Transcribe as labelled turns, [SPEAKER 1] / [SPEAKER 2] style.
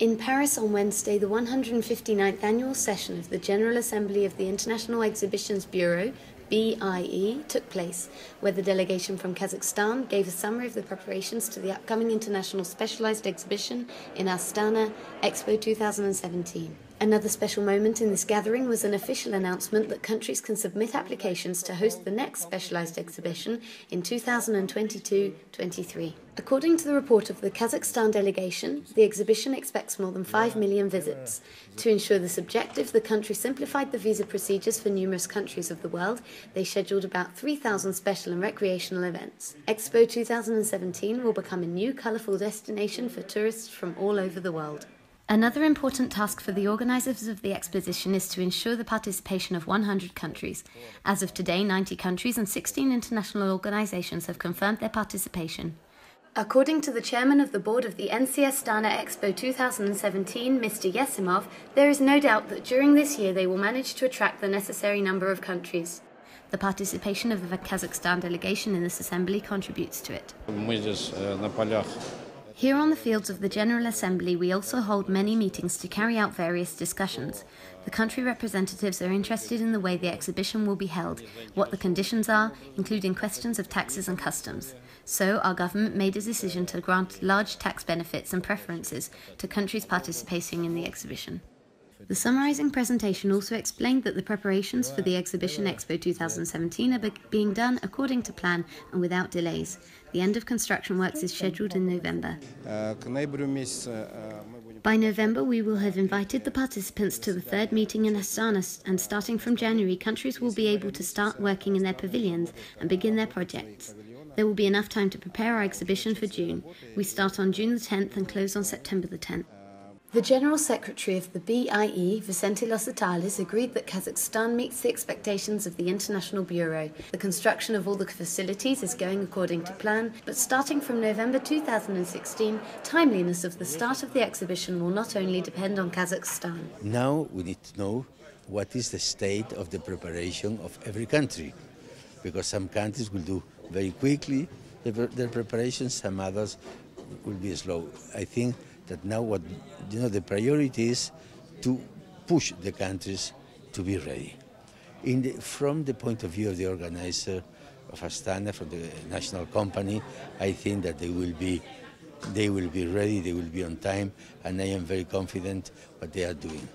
[SPEAKER 1] In Paris on Wednesday, the 159th annual session of the General Assembly of the International Exhibitions Bureau, BIE, took place, where the delegation from Kazakhstan gave a summary of the preparations to the upcoming international specialized exhibition in Astana Expo 2017. Another special moment in this gathering was an official announcement that countries can submit applications to host the next specialized exhibition in 2022 23. According to the report of the Kazakhstan delegation, the exhibition expects more than 5 million visits. To ensure this objective, the country simplified the visa procedures for numerous countries of the world. They scheduled about 3,000 special and recreational events. Expo 2017 will become a new, colourful destination for tourists from all over the world. Another important task for the organisers of the exposition is to ensure the participation of 100 countries. As of today, 90 countries and 16 international organisations have confirmed their participation. According to the chairman of the board of the NCS Astana Expo 2017, Mr. Yessimov, there is no doubt that during this year they will manage to attract the necessary number of countries. The participation of the Kazakhstan delegation in this assembly contributes to it. Here on the fields of the General Assembly, we also hold many meetings to carry out various discussions. The country representatives are interested in the way the exhibition will be held, what the conditions are, including questions of taxes and customs. So, our government made a decision to grant large tax benefits and preferences to countries participating in the exhibition. The summarizing presentation also explained that the preparations for the exhibition Expo 2017 are being done according to plan and without delays. The end of construction works is scheduled in November. By November, we will have invited the participants to the third meeting in Astana, and starting from January, countries will be able to start working in their pavilions and begin their projects. There will be enough time to prepare our exhibition for June. We start on June the 10th and close on September the 10th. The General Secretary of the BIE, Vicente Loscertales, agreed that Kazakhstan meets the expectations of the International Bureau. The construction of all the facilities is going according to plan, but starting from November 2016, timeliness of the start of the exhibition will not only depend on Kazakhstan.
[SPEAKER 2] Now we need to know what is the state of the preparation of every country, because some countries will do very quickly their preparations, some others will be slow. I think that now what you know the priority is to push the countries to be ready. The, from the point of view of the organizer of Astana, from the national company, I think that they will be they will be ready, they will be on time, and I am very confident what they are doing.